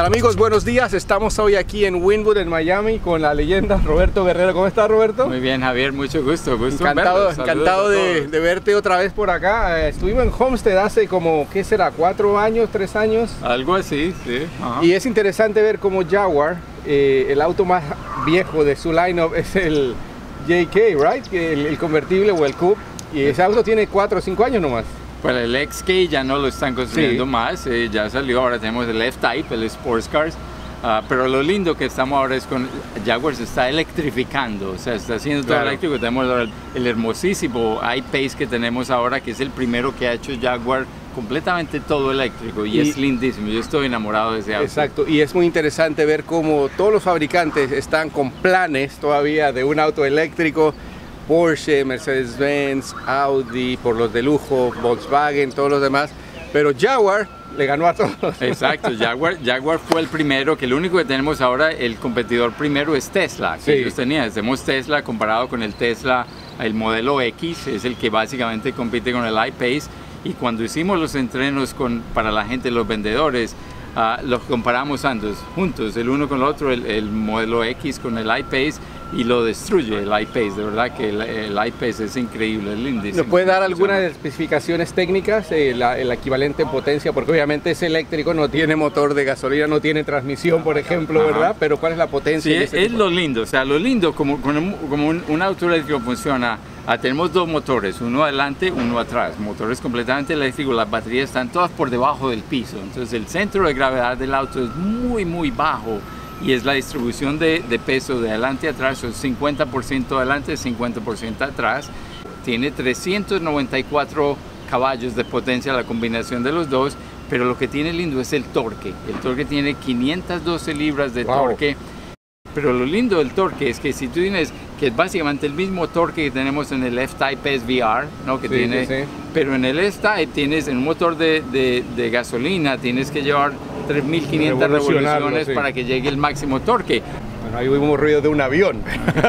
tal amigos? Buenos días. Estamos hoy aquí en Winwood, en Miami, con la leyenda Roberto Guerrero. ¿Cómo estás, Roberto? Muy bien, Javier. Mucho gusto. gusto encantado encantado de, de, verte otra vez por acá. Eh, estuvimos en Homestead hace como, ¿qué será? ¿Cuatro años? ¿Tres años? Algo así, sí. Y es interesante ver cómo Jaguar, eh, el auto más viejo de su lineup, es el JK, ¿right? El, el convertible o el Coupe. Y ese auto tiene cuatro o cinco años nomás. Pues el XK ya no lo están construyendo más, eh, ya salió, ahora tenemos el F-Type, el Sports Cars, uh, pero lo lindo que estamos ahora es con Jaguar se está electrificando, o sea, está haciendo todo eléctrico, tenemos el, el hermosísimo I-Pace que tenemos ahora, que es el primero que ha hecho Jaguar completamente todo eléctrico y, y, es lindísimo. Yo estoy enamorado de ese auto. Exacto, y es muy interesante ver cómo todos los fabricantes están con planes todavía de un auto eléctrico Porsche, Mercedes-Benz, Audi, por los de lujo, Volkswagen, todos los demás, pero Jaguar le ganó a todos. Exacto, Jaguar, Jaguar fue el primero, que el único que tenemos ahora, el competidor primero es Tesla, que sí. ellos tenían, tenemos Tesla comparado con el Tesla, el modelo X, es el que básicamente compite con el iPace, y cuando hicimos los entrenos con, para la gente, los vendedores, uh, los comparamos ambos juntos, el uno con el otro, el, el modelo X con el iPace, y lo destruye el iPace, de verdad que el, el iPace es increíble, es lindísimo. ¿Nos puede dar algunas especificaciones técnicas, eh, la, el equivalente en potencia? Porque obviamente es eléctrico, no tiene motor de gasolina, no tiene transmisión, por ejemplo, Ajá. ¿verdad? Pero ¿cuál es la potencia? Sí, es, es lo lindo, o sea, lo lindo como, como, como un, un auto eléctrico funciona, Ah, tenemos dos motores, uno adelante, uno atrás. Motores completamente eléctricos, las baterías están todas por debajo del piso. Entonces el centro de gravedad del auto es muy, muy bajo y es la distribución de, de peso de adelante a atrás, es 50% adelante, 50% atrás. Tiene 394 caballos de potencia la combinación de los dos, pero lo que tiene lindo es el torque. El torque tiene 512 libras de wow. torque. Pero lo lindo del torque es que si tú tienes, que es básicamente el mismo torque que tenemos en el F-Type SVR, ¿no? que sí, tiene, sí, sí. pero en el S-Type tienes, en un motor de, de, de gasolina, tienes que llevar 3.500 revoluciones para que llegue el máximo torque. Bueno, ahí vimos ruido de un avión,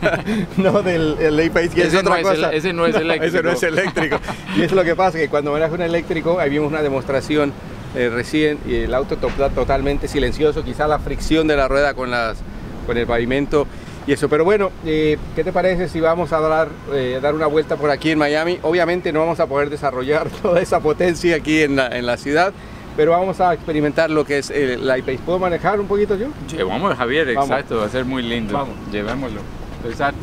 no del el A-Pace, que ese es otra no cosa. Es el, ese no es eléctrico. ese no es eléctrico. y es lo que pasa, que cuando manejas un eléctrico, ahí vimos una demostración eh, recién y el auto to totalmente silencioso, quizá la fricción de la rueda con, las, con el pavimento y eso. Pero bueno, eh, ¿qué te parece si vamos a dar, eh, dar una vuelta por aquí en Miami? Obviamente no vamos a poder desarrollar toda esa potencia aquí en la, en la ciudad, pero vamos a experimentar lo que es el, el iPace. ¿Puedo manejar un poquito yo? Llevamos, Javier, vamos. exacto, va a ser muy lindo. Vamos. Llevémoslo. Exacto.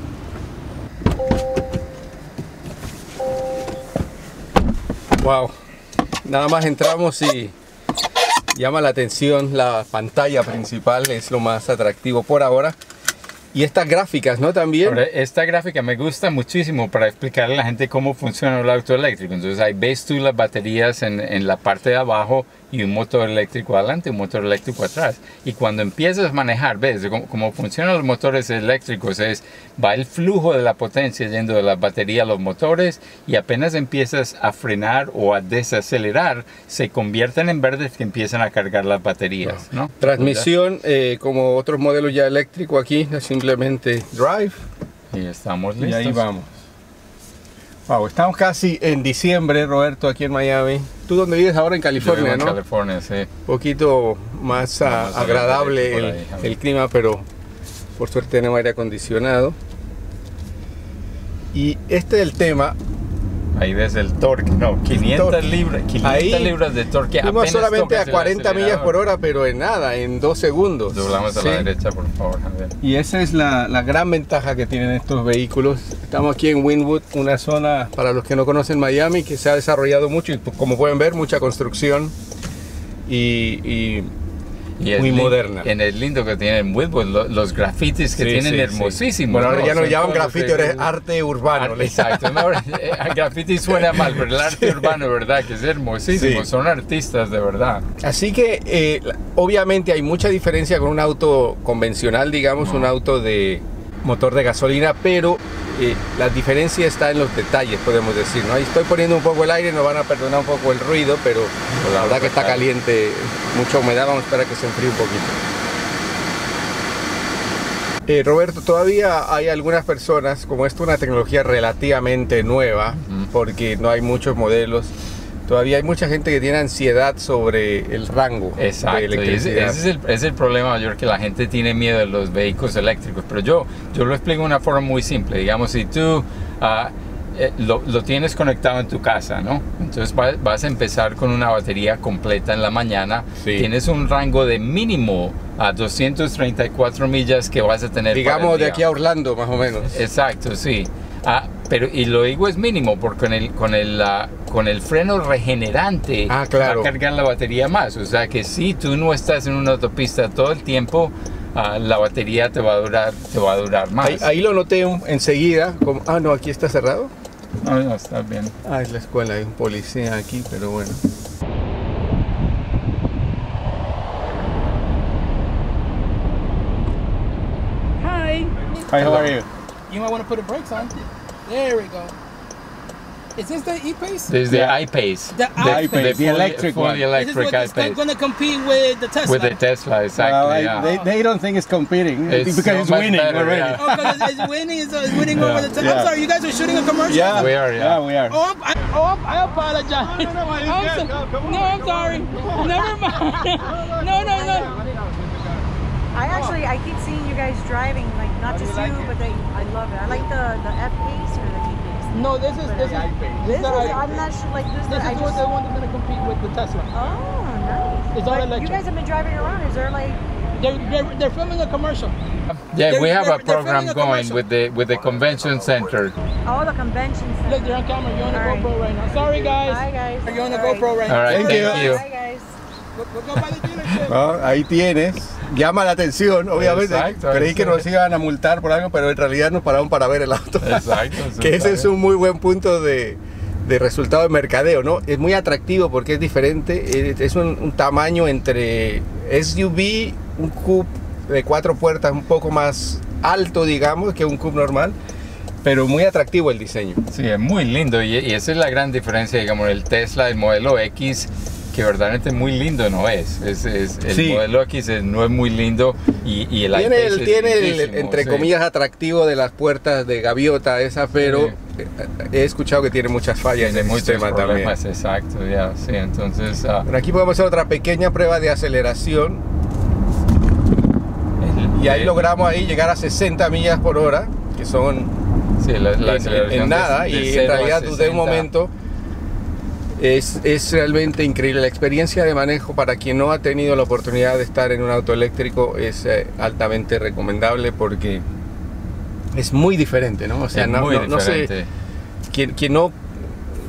Wow, nada más entramos y llama la atención la pantalla principal, es lo más atractivo por ahora. Y estas gráficas, ¿no? También. Ahora, esta gráfica me gusta muchísimo para explicarle a la gente cómo funciona el auto eléctrico. Entonces ahí ves tú las baterías en, en la parte de abajo y un motor eléctrico adelante, un motor eléctrico atrás. Y cuando empiezas a manejar, ves cómo, cómo, funcionan los motores eléctricos, es va el flujo de la potencia yendo de la batería a los motores y apenas empiezas a frenar o a desacelerar, se convierten en verdes que empiezan a cargar las baterías. ¿no? Transmisión, eh, como otros modelos ya eléctricos aquí, simplemente drive. Y estamos listos. Y ahí vamos. Wow, estamos casi en diciembre, Roberto, aquí en Miami. ¿Tú dónde vives ahora? En California, en ¿no? California, sí. Un poquito más, más agradable el, ahí, el, clima, pero por suerte tenemos aire acondicionado. Y este es el tema. Ahí ves el torque, no, 500 torque. libras, 500 ahí libras de torque. Fuimos solamente a 40 millas por hora, pero en nada, en dos segundos. Doblamos a sí. la derecha, por favor, Javier. Y esa es la, la, gran ventaja que tienen estos vehículos. Estamos aquí en Winwood, una zona, para los que no conocen Miami, que se ha desarrollado mucho y pues, como pueden ver, mucha construcción y, y y muy moderna. En el lindo que tienen Winwood, los, los grafitis que sí, tienen sí, hermosísimos. Bueno, ahora ya no llaman graffiti, ahora es arte urbano. Arte, exacto. No, graffiti suena mal, pero el arte urbano, ¿verdad? Que es hermosísimo. Son artistas de verdad. Así que, eh, obviamente, hay mucha diferencia con un auto convencional, digamos, no. un auto de motor de gasolina, pero eh, la diferencia está en los detalles, podemos decir. ¿no? Ahí estoy poniendo un poco el aire, nos van a perdonar un poco el ruido, pero pues la verdad que está caliente, mucha humedad, vamos a esperar que se enfríe un poquito. Eh, Roberto, todavía hay algunas personas, como esto es una tecnología relativamente nueva, porque no hay muchos modelos, todavía hay mucha gente que tiene ansiedad sobre el rango Exacto, de y ese, electricidad. ese es el, es el problema mayor que la gente tiene miedo de los vehículos eléctricos. Pero yo, yo lo explico de una forma muy simple. Digamos, si tú eh, lo, lo tienes conectado en tu casa, ¿no? Entonces va- vas a empezar con una batería completa en la mañana. Sí. Tienes un rango de mínimo a 234 millas que vas a tener. Digamos de aquí a Orlando, más o menos. Exacto, sí. Ah, pero y lo digo es mínimo porque con el con el ah, con el freno regenerante Ah, claro. va a cargar la batería más, o sea que si tú no estás en una autopista todo el tiempo, ah, la batería te va a durar te va a durar más. Ahí, ahí lo noté un- enseguida, como, ah, no, aquí está cerrado. No, no, está bien. Ah, es la escuela, hay un policía aquí, pero bueno. Hi. Hi, how are you? You might want to put the brakes on. There we go. Is this the e-pace? Desde Yeah. iPace. The iPace. The electric fully one. This is electric what it's iPace going to compete with the Tesla. with the Tesla, exactly. Well, I- yeah. they, they don't think it's competing It's because so it's winning better, already. yeah. oh, because it's, it's winning. It's, it's winning over the Tesla. Yeah. I'm sorry, you guys are shooting a commercial. Yeah, We are, yeah. we are. Oh, I, oh, I apologize. No, no, no, I'm good. so- No, come on. no, I'm sorry. Never mind. no, no, no. I actually I keep seeing you guys driving, like not just you, but they I love it. I like the the F pace or the E pace. No, this is this is This is the i- I'm not sure like this. This is is what the one that's going to compete with the Tesla. oh nice. It's all But electric. You guys have been driving around. Is there like They're, they're, they're filming a commercial. Yeah, we They're- have a they're- they're program a going commercial. with the with the convention center. oh the convention center? Look, they're on camera. You're on the All right. GoPro right now. Sorry, guys. Hi guys. You're on the All right. GoPro right now. All right, Thank thank you. you. Hi guys. Go, go, go by the dealership. No, ahí tienes. Llama la atención, obviamente. Exacto, Creí que exacto. nos iban a multar por algo, pero en realidad nos pararon para ver el auto. Exacto, que ese es un muy buen punto de, de resultado de mercadeo, ¿no? Es muy atractivo porque es diferente. Es, es un, un tamaño entre SUV, un coupe de cuatro puertas un poco más alto, digamos, que un coupe normal. Pero muy atractivo el diseño. Sí, es muy lindo y, y esa es la gran diferencia, digamos, el Tesla, el modelo X, que verdaderamente muy lindo no es. es, es- el Sí. modelo X es- no es muy lindo y, y el Tiene, el, es tiene el, entre sí. comillas, atractivo de las puertas de gaviota esa, pero Sí. eh, he escuchado que tiene muchas fallas en Tiene el muchos sistema también. exacto, ya, sí, entonces... Bueno, aquí podemos hacer otra pequeña prueba de aceleración el- y ahí el- logramos ahí llegar a 60 millas por hora, que son sí, la, la en- en, aceleración en de- nada de y en realidad dudé un 60. momento. Es, es realmente increíble. La experiencia de manejo para quien no ha tenido la oportunidad de estar en un auto eléctrico es eh, altamente recomendable porque es muy diferente, ¿no? O sea, Es no, no- no sé, quien no,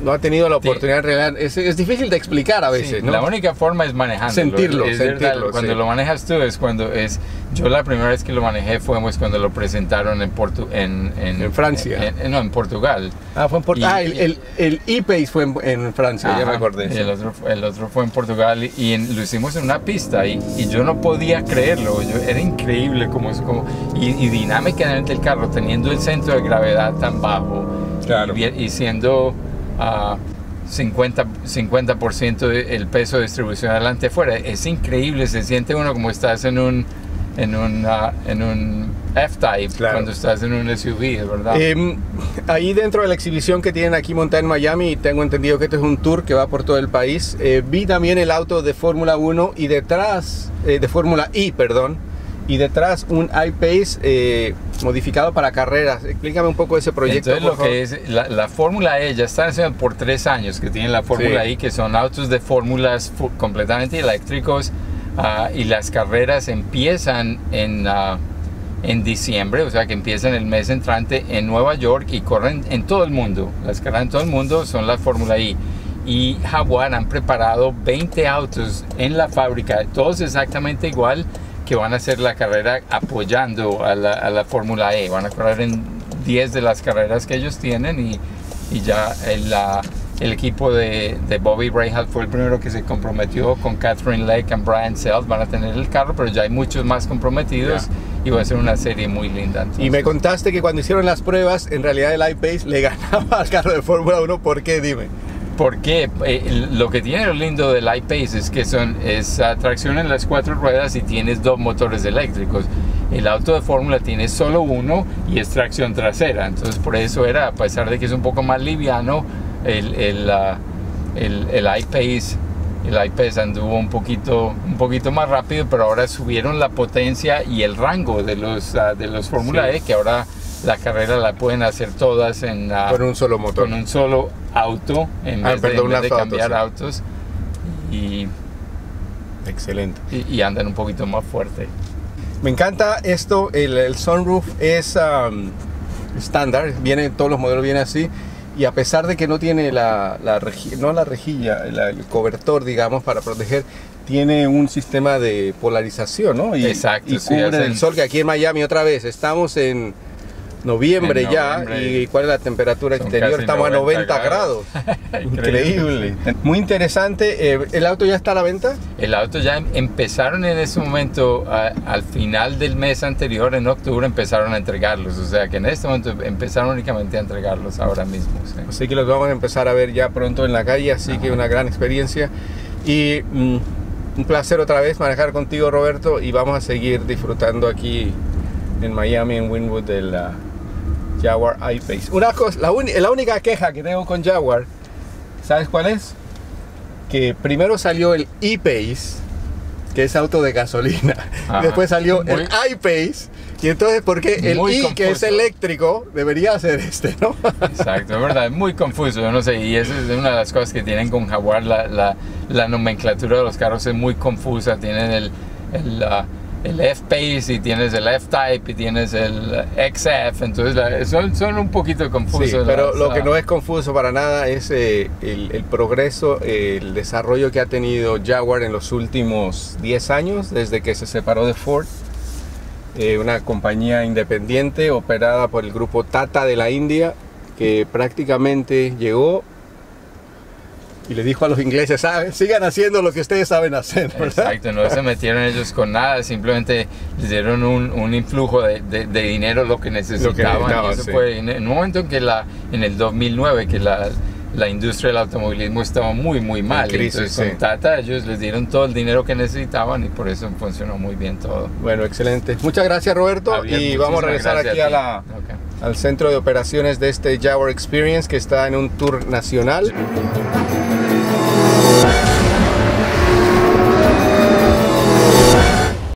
no ha tenido la Sí. oportunidad real, es, es difícil de explicar a veces, Sí, ¿no? La única forma es manejando. Sentirlo, Es verdad, sentirlo, Cuando sí. lo manejas tú es cuando es. Yo la primera vez que lo manejé fue pues, cuando lo presentaron en Portu, en, En Francia. en- no, en Portugal. Ah, fue en Port- Y- ah, el, el, el E-Pace fue en, en Francia, ya me Ajá, acordé. y el, otro, el otro fue en Portugal y, en- lo hicimos en una pista y, y yo no podía creerlo. Yo, era increíble como es como y, y dinámicamente el carro teniendo el centro de gravedad tan bajo Claro. y, y siendo ah, 50 50% de- el peso de distribución adelante afuera es increíble. Se siente uno como estás en un en un ah, en un F-Type Claro. cuando estás en un SUV, es verdad. Em, ahí dentro de la exhibición que tienen aquí montada en Miami, tengo entendido que este es un tour que va por todo el país. eh, vi también el auto de Fórmula 1 y detrás, eh, de Fórmula I, perdón, y detrás un iPace eh, modificado para carreras. Explícame un poco ese proyecto. Entonces por lo que es la, la Fórmula E ya están haciendo por tres años que tienen la Fórmula Sí. I, que son autos de fórmulas completamente eléctricos ah, y las carreras empiezan en, ah, en diciembre, o sea que empiezan el mes entrante en Nueva York y corren en todo el mundo. Las carreras en todo el mundo son la Fórmula I. Y Jaguar han preparado 20 autos en la fábrica, todos exactamente igual, que van a hacer la carrera apoyando a la, a la Fórmula E. Van a correr en 10 de las carreras que ellos tienen y, y ya el, el equipo de, de Bobby Rahal fue el primero que se comprometió con Catherine Lake y Brian Sells. Van a tener el carro, pero ya hay muchos más comprometidos y va a ser una serie muy linda. Y me entonces. contaste que cuando hicieron las pruebas, en realidad el iPace le ganaba al carro de Fórmula 1. ¿Por qué? Dime. Porque eh, lo que tiene lo lindo del iPace es que son, es tracción en las cuatro ruedas y tienes dos motores eléctricos. El auto de fórmula tiene solo uno y es tracción trasera. Entonces por eso era, a pesar de que es un poco más liviano, el, el, ah, el, el iPace el anduvo un poquito, un poquito más rápido, pero ahora subieron la potencia y el rango de los, ah, de los Fórmula Sí. E, que ahora la carrera la pueden hacer todas en, Con un solo motor. con un solo auto en Ah, vez, de- perdón, en vez un de auto, cambiar sí. autos y, Excelente. y- y andan un poquito más fuerte. Me encanta esto, el, el sunroof es um, estándar, viene, todos los modelos vienen así. Y a pesar de que no tiene la, la no la rejilla, la- el cobertor, digamos, para proteger, tiene un sistema de polarización, ¿no? Y, Exacto, y cubre el sol, que aquí en Miami otra vez, estamos en noviembre ya. ¿Y cuál es la temperatura exterior? Estamos a 90 grados. Increíble. Increíble. Muy interesante. Eh, ¿El auto ya está a la venta? El auto ya em- empezaron en ese momento, a- al final del mes anterior, en octubre, empezaron a entregarlos. O sea que en este momento empezaron únicamente a entregarlos ahora mismo. sí. Así que los vamos a empezar a ver ya pronto en la calle, así que una gran experiencia. Y mm, un placer otra vez manejar contigo, Roberto, y vamos a seguir disfrutando aquí en Miami, en Winwood, de la Jaguar I-Pace. Una cosa, la, única queja que tengo con Jaguar, ¿sabes cuál es? Que primero salió el E-Pace, que es auto de gasolina. Ajá. Después salió el I-Pace. Y entonces, ¿por qué el I, que es eléctrico, debería ser este, no? Exacto, es verdad, es muy confuso, yo no sé, y esa es una de las cosas que tienen con Jaguar, la, la, la nomenclatura de los carros es muy confusa, tienen el, el, el F-Pace y tienes el F-Type y tienes el XF, entonces la- son, son un poquito confusos. Sí, pero las, lo que no es confuso para nada es eh, el, el progreso, el desarrollo que ha tenido Jaguar en los últimos 10 años, desde que se separó de Ford. Eh, una compañía independiente operada por el grupo Tata de la India, que prácticamente llegó y le dijo a los ingleses, "Saben, sigan haciendo lo que ustedes saben hacer. ¿verdad? Exacto, no se metieron ellos con nada, simplemente les dieron un, un influjo de, de- de dinero lo que necesitaban. necesitaban, y eso sí. fue en, un momento en que la, en el 2009, que la, la industria del automovilismo estaba muy, muy mal. crisis, Entonces, sí. con Tata ellos les dieron todo el dinero que necesitaban y por eso funcionó muy bien todo. Bueno, excelente. Muchas gracias Roberto Javier, y vamos a regresar aquí gracias a la, ti. Ok. al centro de operaciones de este Jaguar Experience que está en un tour nacional.